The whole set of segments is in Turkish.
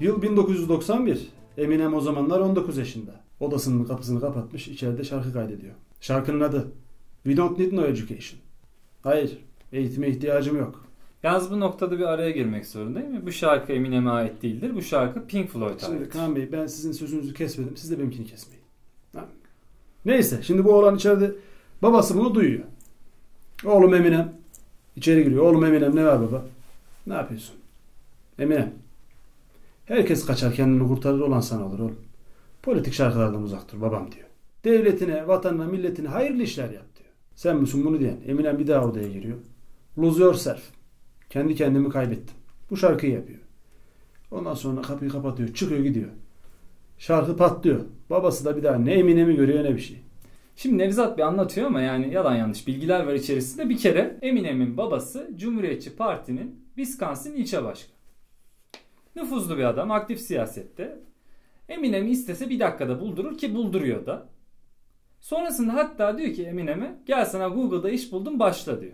Yıl 1991. Eminem o zamanlar 19 yaşında. Odasının kapısını kapatmış, içeride şarkı kaydediyor. Şarkının adı We Don't Need No Education. Hayır, eğitime ihtiyacım yok. Yalnız bu noktada bir araya girmek zorundayım. mi? Bu şarkı Eminem'e ait değildir. Bu şarkı Pink Floyd'a Şimdi ait. Kaan Bey ben sizin sözünüzü kesmedim. Siz de benimkini kesmeyin. Ha. Neyse şimdi bu oğlan içeride babası bunu duyuyor. Oğlum Eminem içeri giriyor. Oğlum Eminem ne var baba? Ne yapıyorsun? Eminem. Herkes kaçar kendini kurtarır olan sana olur oğlum. Politik şarkılardan uzak dur babam diyor. Devletine, vatanına, milletine hayırlı işler yap diyor. Sen misin bunu diyen? Eminem bir daha odaya giriyor. Lose yourself. Kendi kendimi kaybettim. Bu şarkıyı yapıyor. Ondan sonra kapıyı kapatıyor. Çıkıyor gidiyor. Şarkı patlıyor. Babası da bir daha ne Eminem'i görüyor ne bir şey. Şimdi Nevzat bir anlatıyor ama yani yalan yanlış bilgiler var içerisinde. Bir kere Eminem'in babası Cumhuriyetçi Parti'nin Wisconsin ilçe başkanı. Nüfuzlu bir adam, aktif siyasette. Eminem'i istese bir dakikada buldurur ki bulduruyor da. Sonrasında hatta diyor ki Eminem'e gel sana Google'da iş buldum başla diyor.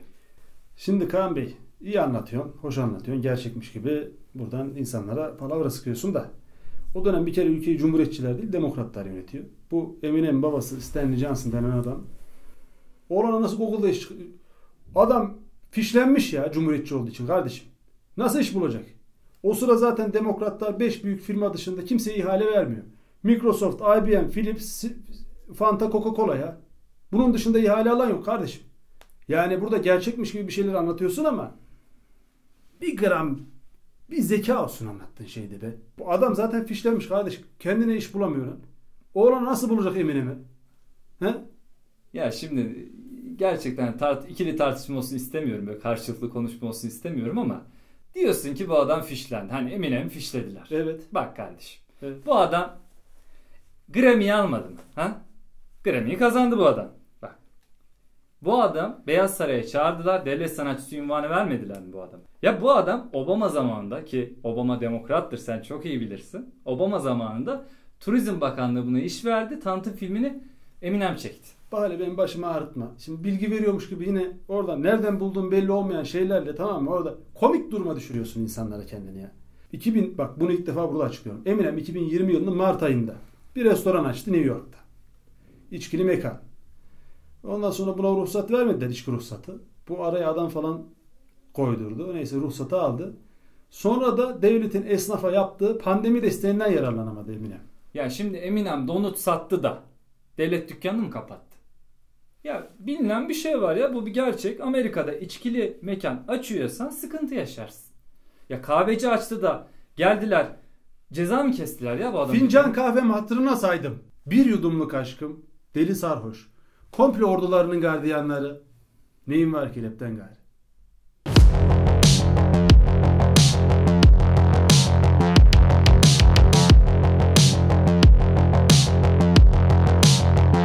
Şimdi Kaan Bey iyi anlatıyorsun, hoş anlatıyorsun. Gerçekmiş gibi buradan insanlara palavra sıkıyorsun da. O dönem bir kere ülkeyi cumhuriyetçiler değil demokratlar yönetiyor. Bu Eminem babası Stanley Johnson denen adam. Oğlana nasıl Google'da iş Adam fişlenmiş ya cumhuriyetçi olduğu için kardeşim. Nasıl iş bulacak? O sıra zaten demokratlar 5 büyük firma dışında kimseye ihale vermiyor. Microsoft, IBM, Philips, Fanta, Coca-Cola ya. Bunun dışında ihale alan yok kardeşim. Yani burada gerçekmiş gibi bir şeyler anlatıyorsun ama bir gram bir zeka olsun anlattığın şeyde be. Bu adam zaten fişlenmiş kardeş. Kendine iş bulamıyor. lan. Oğlan nasıl bulacak Eminem'i? He? Ya şimdi gerçekten tart ikili tartışma olsun istemiyorum. Böyle karşılıklı konuşma olsun istemiyorum ama diyorsun ki bu adam fişlendi. Hani Eminem'i fişlediler. Evet. Bak kardeşim. Evet. Bu adam Grammy'yi almadı mı? Ha? Grammy'yi kazandı bu adam. Bak. Bu adam Beyaz Saray'a çağırdılar. Devlet sanatçısı ünvanı vermediler mi bu adam? Ya bu adam Obama zamanında ki Obama demokrattır sen çok iyi bilirsin. Obama zamanında Turizm Bakanlığı buna iş verdi. Tanıtım filmini Eminem çekti. Bari benim başımı ağrıtma. Şimdi bilgi veriyormuş gibi yine oradan nereden bulduğun belli olmayan şeylerle tamam mı? Orada komik duruma düşürüyorsun insanlara kendini ya. 2000 bak bunu ilk defa burada açıklıyorum. Eminem 2020 yılının Mart ayında bir restoran açtı New York'ta. İçkili mekan. Ondan sonra buna ruhsat vermediler içki ruhsatı. Bu araya adam falan koydurdu. Neyse ruhsatı aldı. Sonra da devletin esnafa yaptığı pandemi desteğinden yararlanamadı Eminem. Ya şimdi Eminem donut sattı da devlet dükkanını mı kapattı? Ya bilinen bir şey var ya bu bir gerçek. Amerika'da içkili mekan açıyorsan sıkıntı yaşarsın. Ya kahveci açtı da geldiler ceza mı kestiler ya bu adam? Fincan kahvemi hatırına saydım. Bir yudumluk aşkım, deli sarhoş. Komple ordularının gardiyanları. Neyim var ki lepten gayrı.